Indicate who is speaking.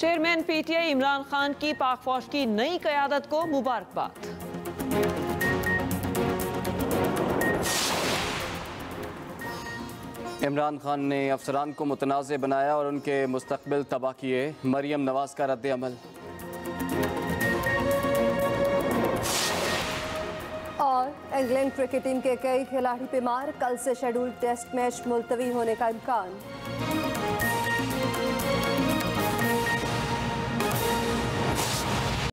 Speaker 1: Chairman PTI Imran Khan की पाक फौज की नई क्यादत को मुबारकबाद।
Speaker 2: इमरान खान ने अफसरान को मुतनाज़ बनाया और उनके मुस्तबिल तबाह किए। मरियम नवाज़ का रद्द अमल।
Speaker 3: और इंग्लैंड क्रिकेट टीम के कई खिलाड़ी बीमार। कल से शेड्यूल टेस्ट मैच मुलतवी होने का इम्कान।